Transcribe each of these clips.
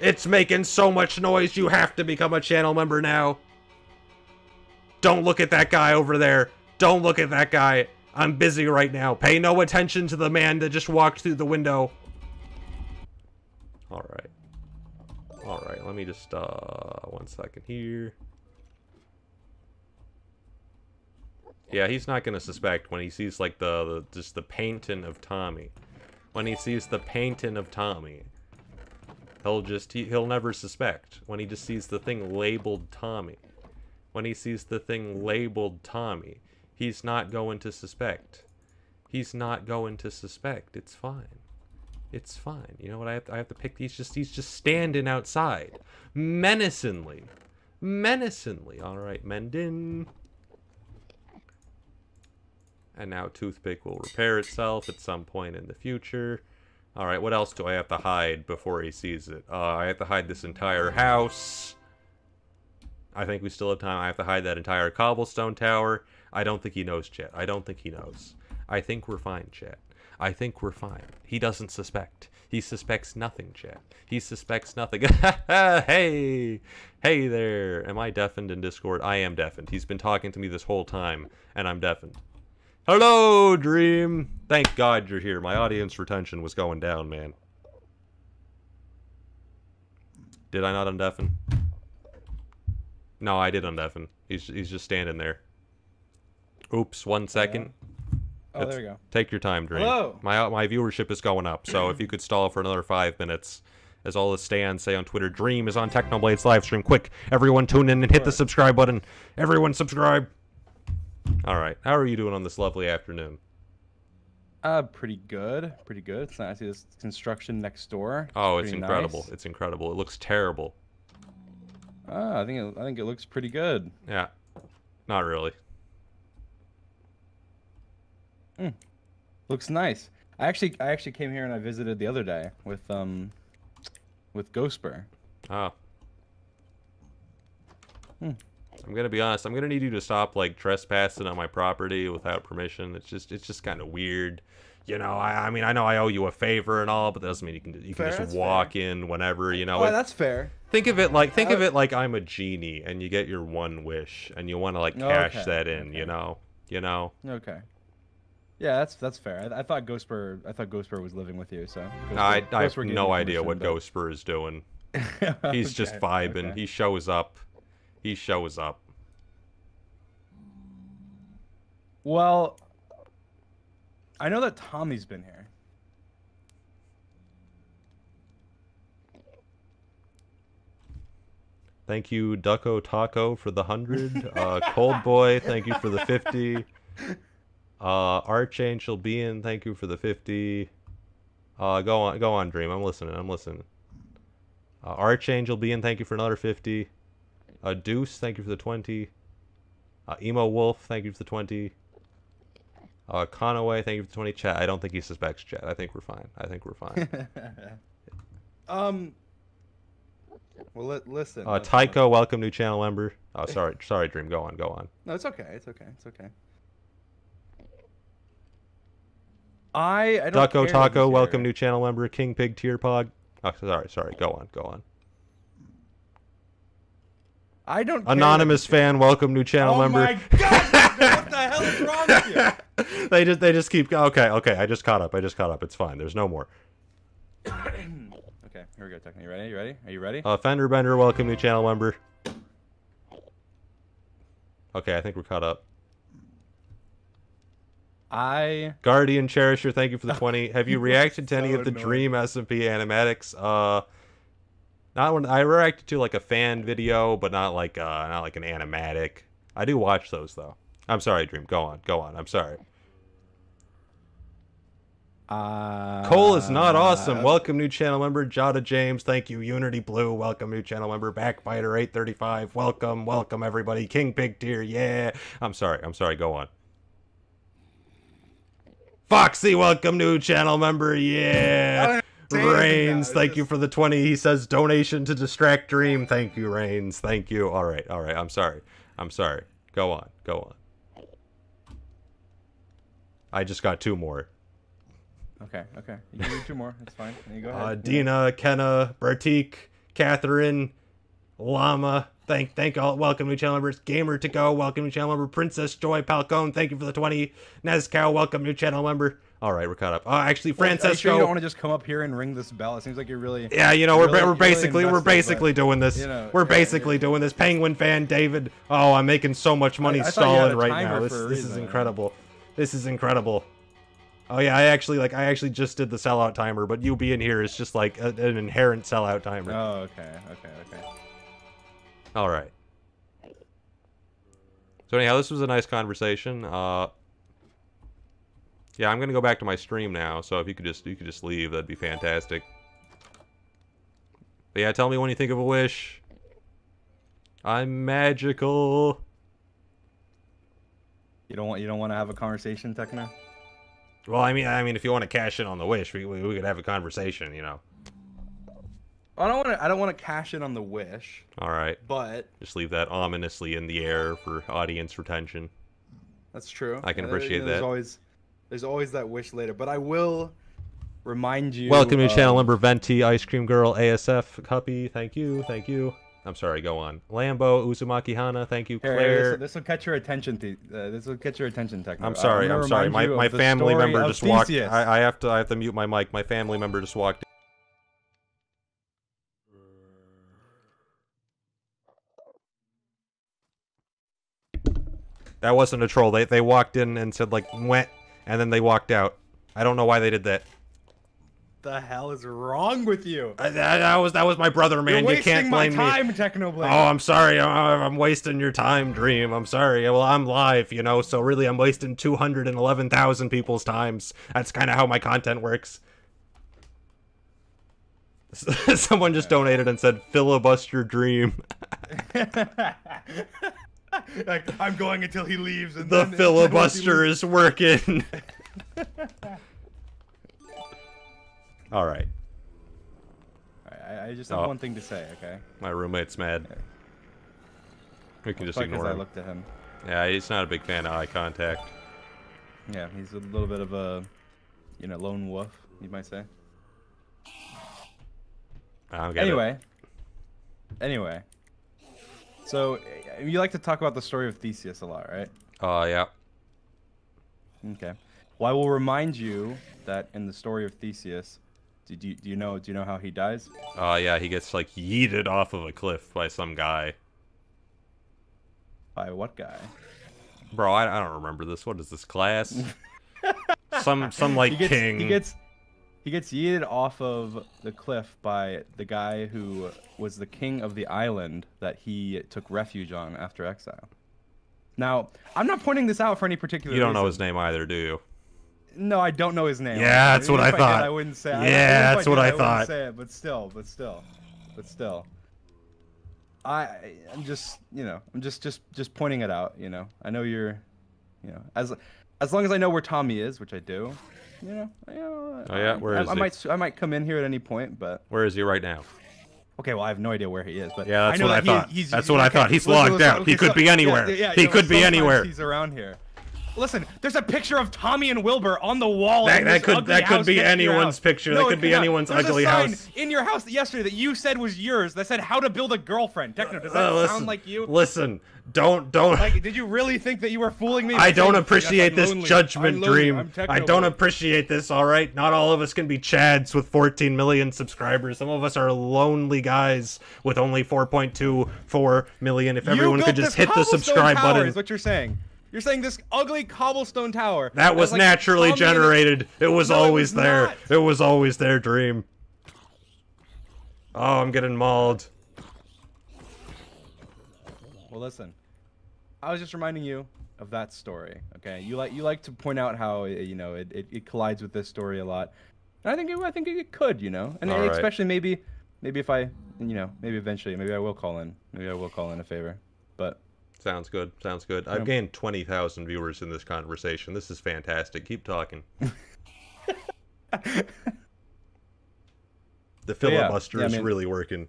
It's making so much noise, you have to become a channel member now. Don't look at that guy over there. Don't look at that guy. I'm busy right now. Pay no attention to the man that just walked through the window. Alright. Alright, let me just, uh, one second here. Yeah, he's not gonna suspect when he sees, like, the, the just the painting of Tommy. When he sees the painting of Tommy. He'll just, he, he'll never suspect. When he just sees the thing labeled Tommy. When he sees the thing labeled Tommy. He's not going to suspect. He's not going to suspect. It's fine. It's fine. You know what I have to, I have to pick he's just he's just standing outside. Menacingly. Menacingly. Alright, Mending. And now Toothpick will repair itself at some point in the future. Alright, what else do I have to hide before he sees it? Uh, I have to hide this entire house. I think we still have time. I have to hide that entire cobblestone tower. I don't think he knows, Chet. I don't think he knows. I think we're fine, Chet. I think we're fine. He doesn't suspect. He suspects nothing, Chet. He suspects nothing. hey! Hey there! Am I deafened in Discord? I am deafened. He's been talking to me this whole time, and I'm deafened. Hello, Dream! Thank God you're here. My audience retention was going down, man. Did I not undeafen? No, I did undeafen. He's, he's just standing there. Oops, one second. Oh, there we go. Take your time, Dream. Hello. My my viewership is going up, so if you could stall for another five minutes, as all the stands say on Twitter, Dream is on Technoblade's live stream. Quick, everyone tune in and hit the subscribe button. Everyone subscribe. All right, how are you doing on this lovely afternoon? Uh, pretty good. Pretty good. It's nice. I see this construction next door. Oh, it's incredible. nice. It's incredible. It looks terrible. Ah, I think it, I think it looks pretty good. Yeah, not really. Looks nice. I actually I actually came here and I visited the other day with um with Ghostbur. Oh. Hmm. I'm gonna be honest. I'm gonna need you to stop like trespassing on my property without permission. It's just, it's just kind of weird. You know, I, I mean, I know I owe you a favor and all, but that doesn't mean you can, you can just walk in whenever. You know, Oh, It- that's fair. think of it like, think of Uh, it like I'm a genie, and you get your one wish, and you want to like Oh, cash okay, that in. okay. You know, you know. Okay. Yeah, that's that's fair. I, I thought Ghostbur I thought Ghostbur was living with you, so. Ghostbur, I, I have no idea what permission, Ghost is doing. but- He's just vibing. okay. He shows up. He shows up. Well, I know that Tommy's been here. Thank you, Ducko Taco, for the hundred. Uh, Cold Boy, thank you for the fifty. Uh, Archangel Being, thank you for the fifty. Uh, go on, go on, Dream. I'm listening. I'm listening. Uh, Archangel Being, thank you for another fifty. Uh, Deuce, thank you for the twenty. Uh, Emo Wolf, thank you for the twenty. Uh, Conaway, thank you for the twenty. Chat, I don't think he suspects chat. I think we're fine. I think we're fine. um. Well, li- listen. Uh, listen, Tycho, welcome new channel member. Oh, sorry, sorry, Dream. Go on, go on. No, it's okay. It's okay. It's okay. I I don't Ducko Taco, welcome new channel member. King Pig Tier Pod. Oh, sorry, sorry. Go on, go on. I don't. Anonymous fan, welcome new channel Oh member. Oh my god! what the hell is wrong with you? they just they just keep okay, okay. I just caught up. I just caught up. It's fine. There's no more. Okay, here we go. Techno, you ready? You ready? Are you ready? Uh, Fender Bender, welcome new channel member. Okay, I think we're caught up. I Guardian Cherisher, thank you for the 20. Have you reacted to any So of the annoying. Dream SMP animatics? Uh not when I reacted to like a fan video, but not like uh not like an animatic. I do watch those though. I'm sorry, Dream. Go on. Go on. I'm sorry. uh, Cole is not awesome. Welcome new channel member Jada James. Thank you Unity Blue. Welcome new channel member Backbiter 835. Welcome, welcome everybody. King Big Tier. Yeah. I'm sorry. I'm sorry. Go on. Foxy, welcome new channel member. Yeah. Say anything thank it's you for the 20. He says donation to Distract Dream. Thank you, Rains. Thank you. All right. All right. I'm sorry. I'm sorry. Go on. Go on. I just got two more. Okay, okay. You can do two more. That's fine. You go Uh, ahead. Dina, Kenna, Bartik, Catherine, Llama. Thank, thank all. Welcome to channel members. Gamer to go. Welcome to channel member. Princess Joy Palcone. Thank you for the twenty. Nezcow. Welcome to channel member. All right, we're caught up. Oh, actually, Well, are you Francesco. sure you don't want to just come up here and ring this bell? It seems like you're really. Yeah, you know, we're, Really- we're you're really basically we're invested, but, basically doing this. you know, we're yeah, basically doing this. Penguin fan David. Oh, I'm making so much money I had stalling right now. This this is incredible. This is incredible. Oh yeah, I actually like I actually just did the sellout timer, but you being here is just like a, an inherent sellout timer. Oh, okay, okay, okay. All right. So anyhow, this was a nice conversation. Uh, yeah, I'm gonna go back to my stream now. So if you could just you could just leave, that'd be fantastic. But yeah, tell me when you think of a wish. I'm magical. You don't want you don't want to have a conversation, Techno? Well, I mean, I mean, if you want to cash in on the wish, we, we, we could have a conversation, you know. I don't want to. I don't want to cash in on the wish, All right, but just leave that ominously in the air for audience retention. that's true. I can Uh, appreciate you know, There's that. always, there's always that wish later. But I will remind you. Welcome to channel of- number Venti, Ice Cream Girl, ASF, Cuppy, thank you, thank you. I'm sorry, go on. Lambo, Uzumaki Hana, thank you, Here, Claire. this will catch your attention. Uh, this will catch your attention, Techno. I'm Uh, sorry, gonna I'm sorry. My, my family member just walked. Theseus. I, I have to I have to mute my mic. My family member just walked. In. That wasn't a troll. They they walked in and said like went, and then they walked out. I don't know why they did that. the hell is wrong with you? I, that, that was that was my brother, man. You're you can't my blame me. time, Technoblade. Oh, I'm sorry. I'm, I'm wasting your time, Dream. I'm sorry. Well, I'm live, you know, so really I'm wasting 211,000 people's times. That's kind of how my content works. Someone just donated and said, filibuster Dream. like I'm going until he leaves. And The filibuster is working. All right. I, I just have Oh. one thing to say. Okay. My roommate's mad. We can just Fuck, 'cause ignore I him. looked at him. Yeah, he's not a big fan of eye contact. Yeah, he's a little bit of a, you know, lone wolf, you might say. I don't get it. Anyway. So, uh, you like to talk about the story of Theseus a lot, right? Uh, yeah. Okay. Well, I will remind you that in the story of Theseus, did you do you know do you know how he dies? Uh, yeah, he gets, like, yeeted off of a cliff by some guy. By what guy? Bro, I, I don't remember this. What is this class? some some like he gets, king. He gets he gets yeeted off of the cliff by the guy who was the king of the island that he took refuge on after exile. Now, I'm not pointing this out for any particular. you don't know his name either, do you? No, I don't know his name. Yeah, that's what I did, thought. I wouldn't say. Yeah, I, that's did, what I wouldn't thought. Say it, but still, but still, but still. I I'm just you know I'm just just just pointing it out. You know I know you're, you know as as long as I know where Tommy is, which I do. You know, you know Oh, yeah? I- Where I, is I he? might I might come in here at any point, but Where is he right now? okay. Well, I have no idea where he is, but Yeah, that's I know what I he- thought. he's- That's what I thought. He's logged out. He could so- be anywhere. yeah, He no, could be anywhere. He's around here. Listen, there's a picture of Tommy and Wilbur on the wall. That- that could- that could be next to your anyone's picture. That could be anyone's There's ugly house. in your house yesterday that you said was yours. That said how to build a girlfriend. Techno, does that Uh, listen, sound like you? Listen, don't don't. Like, did you really think that you were fooling me? I don't appreciate "Yes, this judgment dream. I don't appreciate this, alright? Not all of us can be Chads with 14 million subscribers. Some of us are lonely guys with only 4.24 million. If everyone could just hit the subscribe button. Is what you're saying. You're saying this ugly cobblestone tower. That was like, naturally generated. It was No, it always was there. not. It was always their Dream. Oh, I'm getting mauled. Well, listen. I was just reminding you of that story. Okay, you like you like to point out how you know it, it, it collides with this story a lot. And I think it, I think it could, you know, and All right. especially maybe maybe if I you know maybe eventually maybe I will call in maybe I will call in a favor. Sounds good. Sounds good. I've gained 20,000 viewers in this conversation. This is fantastic. Keep talking. the But yeah, filibuster yeah, I is mean- really working.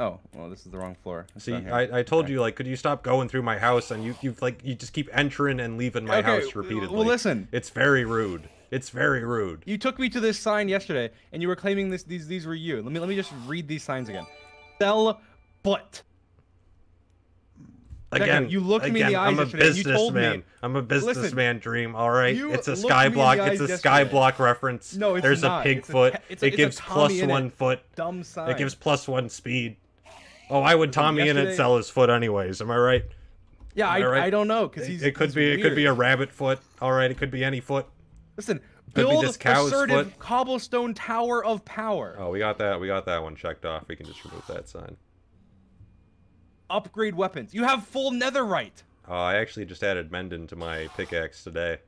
oh well, this is the wrong floor. It's See. I, I told Okay. you like, could you stop going through my house and you you've, like you just keep entering and leaving my Okay, house repeatedly. well, listen. it's very rude. It's very rude. You took me to this sign yesterday, and you were claiming this. These these were you. Let me let me just read these signs again. Sell butt. Again, you looked me in the eyes I'm a yesterday and you told me- businessman. I'm a businessman. Dream. All right, it's a skyblock. It's a skyblock reference. No, it's There's not. a Pigfoot. ta- it's a- it a gives plus it. one foot. Dumb sign. It gives plus one speed. Oh, I would TommyInnit sell his foot anyways. Am I right? Yeah, I, All right. I don't know because It, he's. it could he's be. It could be a rabbit foot. All right. It could be any foot. Listen, build assertive foot. cobblestone tower of power. Oh, we got that. We got that one checked off. We can just remove that sign. Upgrade weapons. You have full netherite. Oh, uh, I actually just added Mending to my pickaxe today.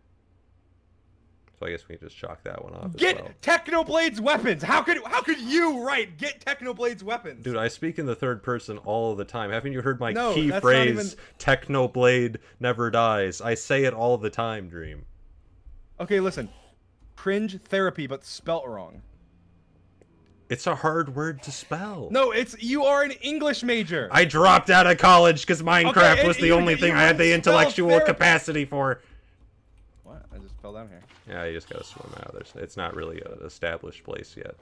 So I guess we can just chalk that one off. Get as well. Technoblade's weapons. How could how could you write get Technoblade's weapons? Dude, I speak in the third person all the time. Haven't you heard my No, key phrase, even- Technoblade never dies? I say it all the time, Dream. Okay, listen. Cringe therapy, but spelt wrong. It's a hard word to spell. No, it's you are an English major. I dropped out of college because Minecraft Okay, was the you- only you thing I had the intellectual therapy. capacity for. What? I just fell down here. Yeah, you just gotta swim out. There's, it's not really an established place yet.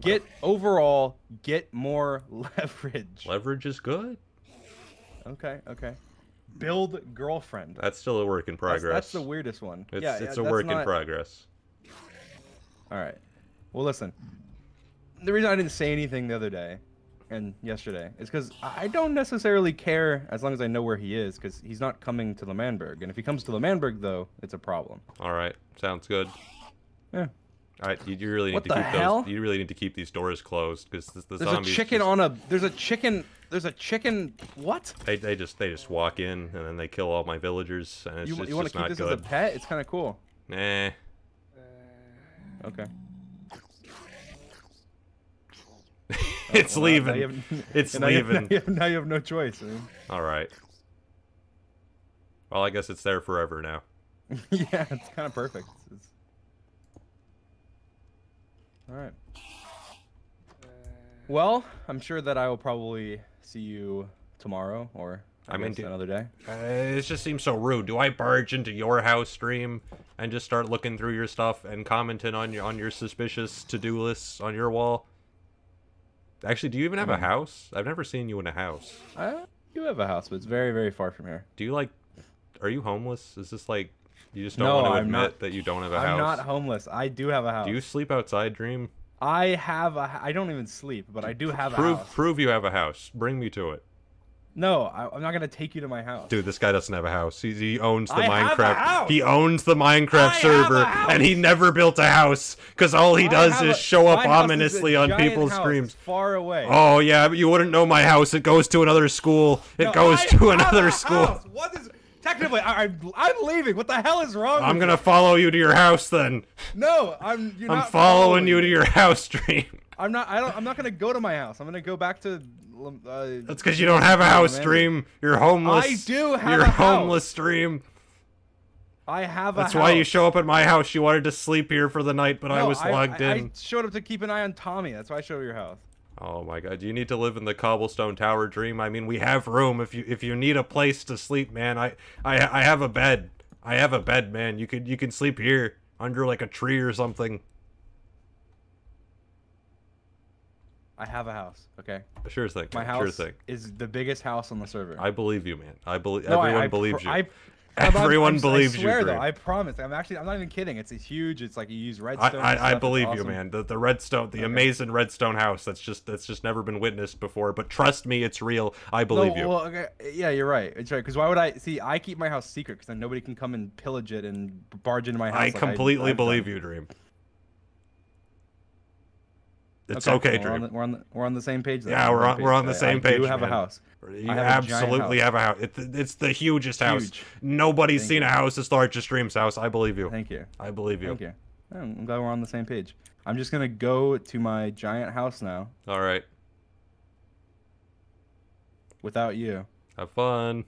Get overall, get more leverage. Leverage is good. Okay, okay. Build girlfriend. That's still a work in progress. that's the weirdest one. It's, yeah, it's yeah, a that's work in progress. All right. Well, listen. The reason I didn't say anything the other day and yesterday is because I don't necessarily care as long as I know where he is because he's not coming to the L'Manberg. And if he comes to the L'Manberg, though, it's a problem. All right, sounds good. Yeah. All right, you, you really need What to the keep hell? those. You really need to keep these doors closed because the, the There's zombies. a chicken just, on a. There's a chicken. There's a chicken. What? They, they just they just walk in and then they kill all my villagers and it's You, just, you want just to keep not this as a pet? It's kind of cool. Nah. Okay. it's Well, now leaving. have- It's now leaving. now you have- now you have no choice. I mean. All right. Well, I guess it's there forever now. yeah, it's kind of perfect. It's- All right. Well, I'm sure that I will probably see you tomorrow or I, mean, do- another day. Uh, it just seems so rude. Do I barge into your house stream and just start looking through your stuff and commenting on your on your suspicious to-do lists on your wall? Actually, do you even have a house? I've never seen you in a house. I do have a house, but it's very, very far from here. Do you like? Are you homeless? Is this like you just don't No, want to I'm admit not- that you don't have a I'm house? I'm not homeless. I do have a house. Do you sleep outside, Dream? I have a. I don't even sleep, but I do have a Prove house. prove you have a house. Bring me to it. No, I, I'm not gonna take you to my house. Dude, this guy doesn't have a house. He, he owns the I Minecraft. He owns the Minecraft I server, and he never built a house because all he does is a- show up my house is a ominously on people's streams. far away. Oh yeah, but you wouldn't know my house. It goes to another school. It No, goes I to another school. house. What is technically? I, I'm I'm leaving. What the hell is wrong? I'm gonna you? follow you to your house then. No, I'm. You're I'm not following you me. to your house, stream. I'm not. I don't. I'm not gonna go to my house. I'm gonna go back to. Uh, That's because you don't have a house, man. stream. You're homeless. I do have a house. You're a house. homeless, stream. I have a That's house. why you show up at my house. You wanted to sleep here for the night, but I No, was logged I, in. I showed up to keep an eye on Tommy. That's why I showed up your house. Oh my god, do you need to live in the cobblestone tower dream? I mean, we have room if you if you need a place to sleep, man. I I I have a bed. I have a bed, man. You could you can sleep here under like a tree or something. I have a house. Okay. Sure thing. My house Sure thing. is the biggest house on the server. I believe you, man. I believe No, everyone I believes pr- you. I, Everyone I'm- believes I you, though. I promise. I'm actually. I'm not even kidding. It's a huge. It's like you use redstone. I, I believe you, man. The the redstone, the amazing redstone house. That's just that's just never been witnessed before. But trust me, it's real. I believe no, you. Well, okay, yeah, you're right. It's right. Because why would I see? I keep my house secret because then nobody can come and pillage it and barge into my house. I like completely believe done. you, Dream. It's okay, well, we're, on Dream. the, we're on the we're on the same page. Then. Yeah, we're on- we're on the same I page, do have man. a house. You I have a absolutely house. have a house. It, it's the hugest house. Huge. Nobody's Thank seen you. a house as large as Dream's house. I believe you. Thank you. I believe you. Thank you. Oh, I'm glad we're on the same page. I'm just gonna go to my giant house now All right. without you. Have fun.